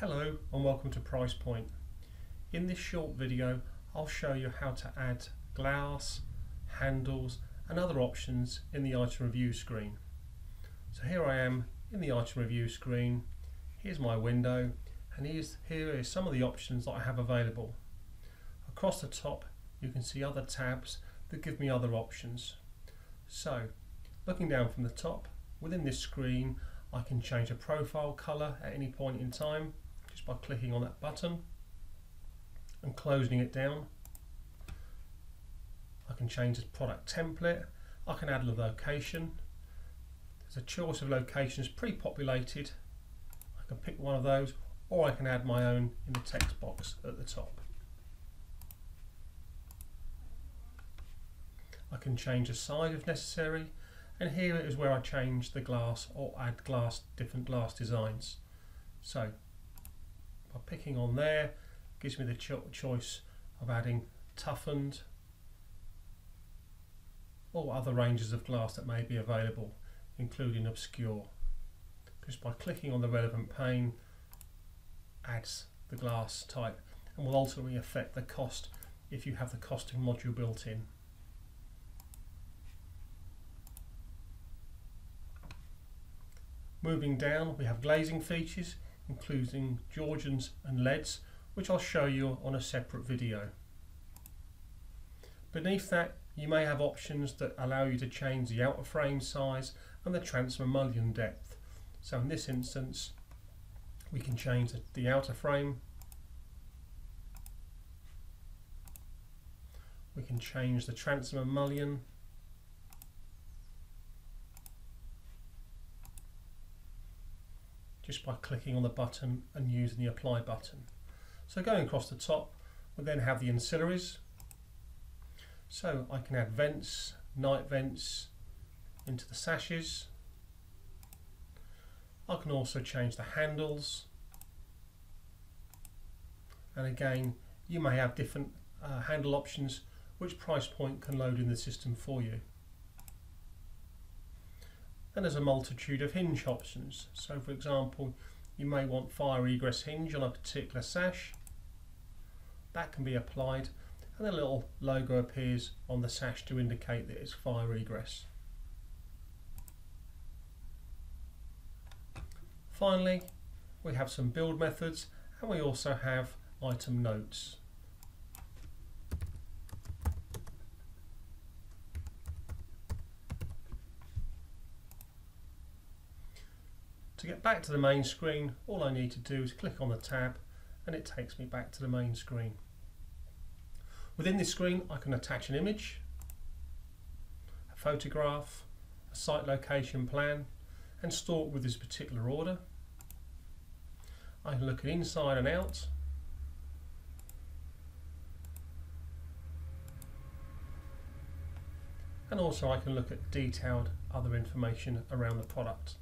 Hello and welcome to Pricepoint. In this short video I'll show you how to add glass, handles and other options in the item review screen. So here I am in the item review screen, here's my window and here's, here is some of the options that I have available. Across the top you can see other tabs that give me other options. So looking down from the top within this screen I can change a profile colour at any point in time just by clicking on that button and closing it down. I can change the product template, I can add a location. There's a choice of locations pre-populated. I can pick one of those or I can add my own in the text box at the top. I can change the size if necessary and here is where I change the glass or add glass different glass designs so picking on there gives me the cho choice of adding toughened or other ranges of glass that may be available including obscure just by clicking on the relevant pane adds the glass type and will ultimately affect the cost if you have the costing module built in. Moving down we have glazing features including Georgians and leads which I'll show you on a separate video. Beneath that you may have options that allow you to change the outer frame size and the transom mullion depth. So in this instance we can change the outer frame we can change the transom just by clicking on the button and using the apply button. So going across the top, we then have the ancillaries. So I can add vents, night vents into the sashes. I can also change the handles. And again, you may have different uh, handle options which Pricepoint can load in the system for you and there's a multitude of hinge options. So for example, you may want fire egress hinge on a particular sash. That can be applied and a little logo appears on the sash to indicate that it's fire egress. Finally, we have some build methods and we also have item notes. To get back to the main screen, all I need to do is click on the tab and it takes me back to the main screen. Within this screen I can attach an image, a photograph, a site location plan and store it with this particular order. I can look at inside and out and also I can look at detailed other information around the product.